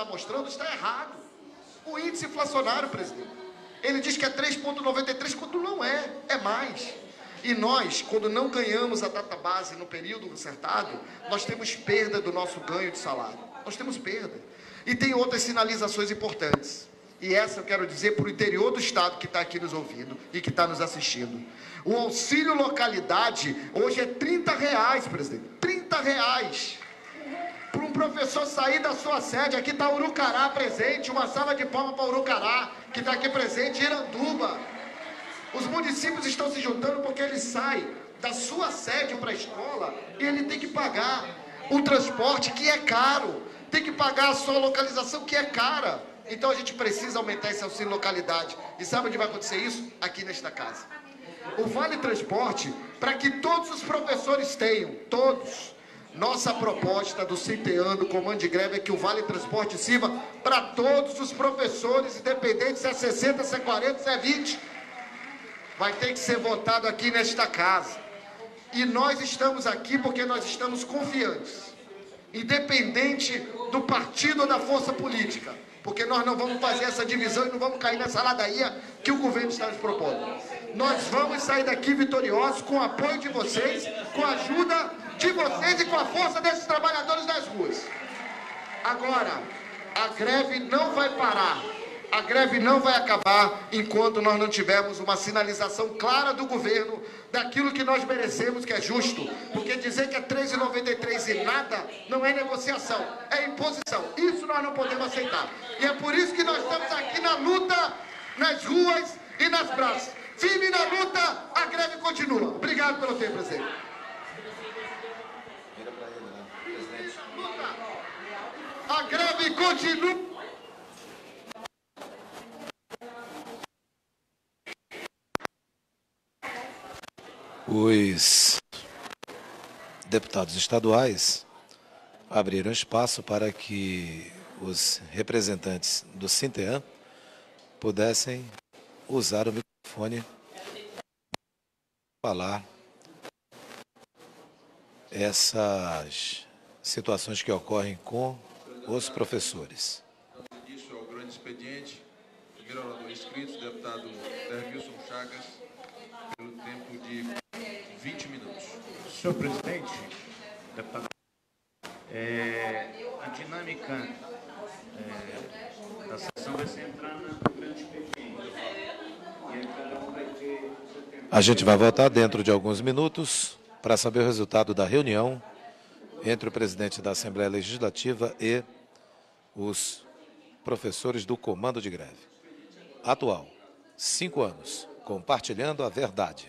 está mostrando está errado. O índice inflacionário, presidente, ele diz que é 3,93, quando não é, é mais. E nós, quando não ganhamos a data base no período acertado, nós temos perda do nosso ganho de salário. Nós temos perda. E tem outras sinalizações importantes. E essa eu quero dizer para o interior do estado que está aqui nos ouvindo e que está nos assistindo. O auxílio localidade hoje é 30 reais, presidente. 30 reais. Professor sair da sua sede, aqui está Urucará presente, uma sala de palmas para Urucará, que está aqui presente, Iranduba. Os municípios estão se juntando porque ele sai da sua sede para a escola e ele tem que pagar o transporte que é caro, tem que pagar a sua localização que é cara. Então a gente precisa aumentar esse auxílio localidade. E sabe onde vai acontecer isso? Aqui nesta casa. O Vale Transporte, para que todos os professores tenham, todos. Nossa proposta do CITEAN, do Comando de Greve, é que o Vale Transporte sirva para todos os professores, independente se é 60, se é 40, se é 20 vai ter que ser votado aqui nesta casa. E nós estamos aqui porque nós estamos confiantes, independente do partido ou da força política, porque nós não vamos fazer essa divisão e não vamos cair nessa ladainha que o governo está nos propondo. Nós vamos sair daqui vitoriosos com o apoio de vocês, com a ajuda de vocês e com a força desses trabalhadores das ruas. Agora, a greve não vai parar a greve não vai acabar enquanto nós não tivermos uma sinalização clara do governo daquilo que nós merecemos, que é justo. Porque dizer que é 3,93 e nada não é negociação, é imposição. Isso nós não podemos aceitar. E é por isso que nós estamos aqui na luta, nas ruas e nas praças. Firme na luta, a greve continua. Obrigado pelo tempo, presidente. A greve continua. Os deputados estaduais abriram espaço para que os representantes do Sintean pudessem usar o microfone falar essas situações que ocorrem com os professores. Isso é o grande expediente. Primeiro orador inscrito, deputado Dervilson Chagas, pelo tempo de 20 minutos. Senhor presidente, deputado, é, a dinâmica é, da sessão vai ser entrar no grande expediente. E aí cada um vai ter seu tempo. A gente vai votar dentro de alguns minutos para saber o resultado da reunião entre o presidente da Assembleia Legislativa e os professores do comando de greve. Atual, cinco anos, compartilhando a verdade.